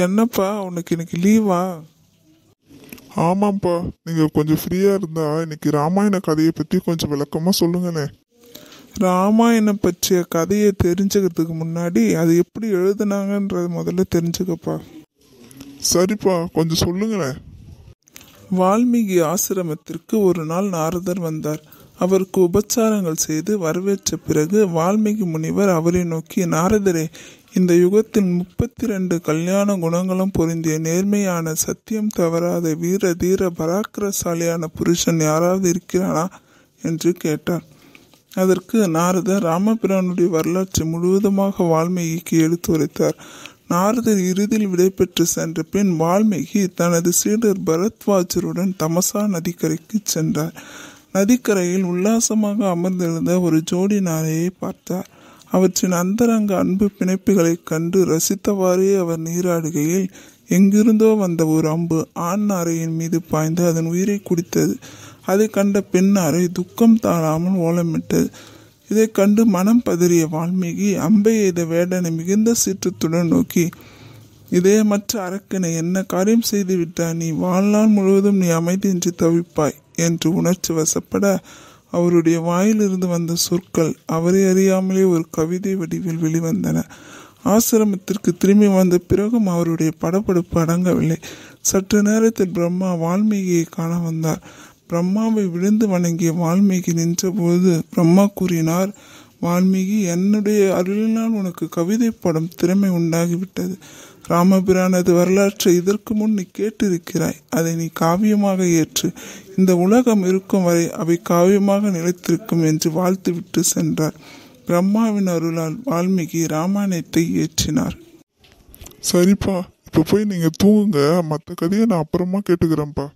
என்னப்பா உனக்கு இன்னைக்கு லீவா ஆமாம்ப்பா நீங்கள் கொஞ்சம் ஃப்ரீயாக இருந்தா இன்னைக்கு ராமாயண கதையை பற்றி கொஞ்சம் விளக்கமாக சொல்லுங்களேன். ராமாயணம் பற்றிய கதையை தெரிஞ்சுக்கிறதுக்கு முன்னாடி அது எப்படி எழுதுனாங்கன்றது முதல்ல தெரிஞ்சுக்கப்பா. சரிப்பா கொஞ்சம் சொல்லுங்களேன். வால்மீகி ஆசிரமத்திற்கு ஒரு நாள் நாரதர் வந்தார். அவருக்கு உபச்சாரங்கள் செய்து வரவேற்ற பிறகு வால்மீகி முனிவர் அவரை நோக்கி நாரதரே இந்த யுகத்தில் முப்பத்தி ரெண்டு கல்யாண குணங்களும் பொருந்திய நேர்மையான சத்தியம் தவறாத வீர தீர பராக்கிரசாலியான புருஷன் யாராவது இருக்கிறானா? என்று கேட்டார். அதற்கு நாரதர் ராமபிரானுடைய வரலாற்றை முழுவதுமாக வால்மீகிக்கு எடுத்துரைத்தார் நாரதர் இறுதியில் விடைபெற்று சென்ற பின் வால்மீகி தனது சீடர் பரத்வாஜருடன் தமசா நதிக்கரைக்கு சென்றார். நதிக்கரையில் உல்லாசமாக அமர்ந்திருந்த ஒரு ஜோடி நாரையை பார்த்தார். அவற்றின் அந்தரங்க அன்பு பிணைப்புகளைக் கண்டு ரசித்தவாறே அவர் நீராடுகையில் எங்கிருந்தோ வந்த ஒரு அம்பு ஆண் நாரையின் மீது பாய்ந்து அதன் உயிரை குடித்தது. அதை கண்ட பெண்ணாரை துக்கம் தாழாமல் ஓலமிட்டது. இதை கண்டு மனம் பதறிய வால்மீகி அம்பை எய்த வேடனை மிகுந்த சீற்றத்துடன் நோக்கி இதயமற்ற அரக்கனை என்ன காரியம் செய்து விட்டா நீ வாழ்நாள் முழுவதும் நீ அமைதியின்றி தவிப்பாய் என்று உணர்ச்சி வசப்பட அவருடைய வாயிலிருந்து வந்த சொற்கள் அவரை அறியாமலே ஒரு கவிதை வடிவில் வெளிவந்தன. ஆசிரமத்திற்கு திரும்பி வந்த பிறகும் அவருடைய படப்படுப்பு அடங்கவில்லை. சற்று நேரத்தில் பிரம்மா வால்மீகியை காண வந்தார். பிரம்மாவை விழுந்து வணங்கிய வால்மீகி நின்றபோது பிரம்மா கூறினார் வால்மீகி என்னுடைய அருளினால் உனக்கு கவிதை படம் திறமை உண்டாகிவிட்டது. ராமபிரானது வரலாற்றை இதற்கு முன் நீ கேட்டிருக்கிறாய். அதை நீ காவியமாக ஏற்று இந்த உலகம் இருக்கும் வரை அவை காவியமாக நிலைத்திருக்கும் என்று வாழ்த்துவிட்டு சென்றார். பிரம்மாவின் அருளால் வால்மீகி ராமாயணத்தை ஏற்றினார் சரிப்பா இப்போ போய் நீங்கள் தூங்குங்க. மற்ற கதையை நான் அப்புறமா கேட்டுக்கிறேன்ப்பா.